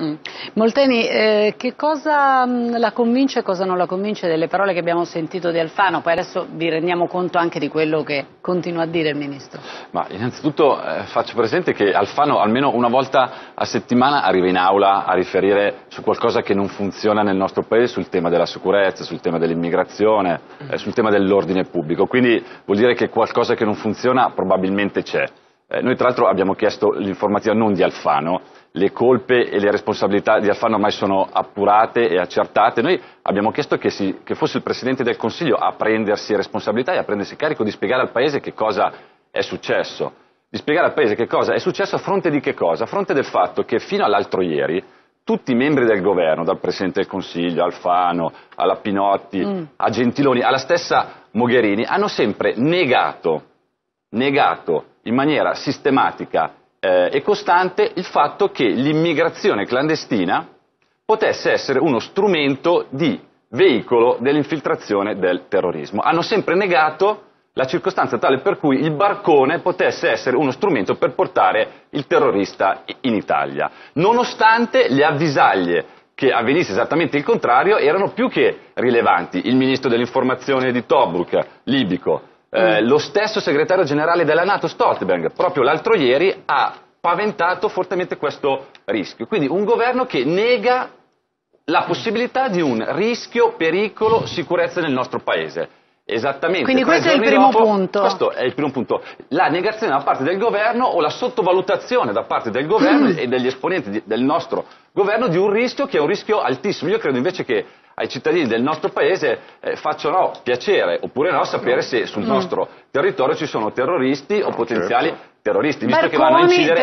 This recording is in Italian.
Mm. Molteni, eh, che cosa mh, la convince e cosa non la convince delle parole che abbiamo sentito di Alfano? Poi adesso vi rendiamo conto anche di quello che continua a dire il Ministro. Ma innanzitutto eh, faccio presente che Alfano almeno una volta a settimana arriva in aula a riferire su qualcosa che non funziona nel nostro Paese, sul tema della sicurezza, sul tema dell'immigrazione, eh, sul tema dell'ordine pubblico. Quindi vuol dire che qualcosa che non funziona probabilmente c'è. Eh, noi tra l'altro abbiamo chiesto l'informativa non di Alfano, le colpe e le responsabilità di Alfano ormai sono appurate e accertate. Noi abbiamo chiesto che, si, che, fosse il Presidente del Consiglio a prendersi responsabilità e a prendersi carico di spiegare al Paese che cosa è successo. Di spiegare al Paese che cosa è successo a fronte di che cosa? A fronte del fatto che fino all'altro ieri tutti i membri del governo, dal Presidente del Consiglio, Alfano, alla Pinotti, mm. a Gentiloni, alla stessa Mogherini, hanno sempre negato, negato in maniera sistematica eh, e costante il fatto che l'immigrazione clandestina potesse essere uno strumento di veicolo dell'infiltrazione del terrorismo. Hanno sempre negato la circostanza tale per cui il barcone potesse essere uno strumento per portare il terrorista in Italia, nonostante le avvisaglie che avvenisse esattamente il contrario erano più che rilevanti. Il ministro dell'informazione di Tobruk, libico, eh, mm. lo stesso segretario generale della Nato, Stoltenberg, proprio l'altro ieri ha paventato fortemente questo rischio. Quindi un governo che nega la possibilità di un rischio, pericolo, sicurezza nel nostro Paese. Esattamente. Quindi questo è il primo dopo, punto. Questo è il primo punto. La negazione da parte del governo o la sottovalutazione da parte del governo mm. e degli esponenti di, del nostro governo di un rischio che è un rischio altissimo. Io credo invece che ai cittadini del nostro paese eh, facciano piacere oppure no sapere se sul mm. nostro territorio ci sono terroristi o potenziali certo. terroristi, visto Barconi, che vanno a incidere.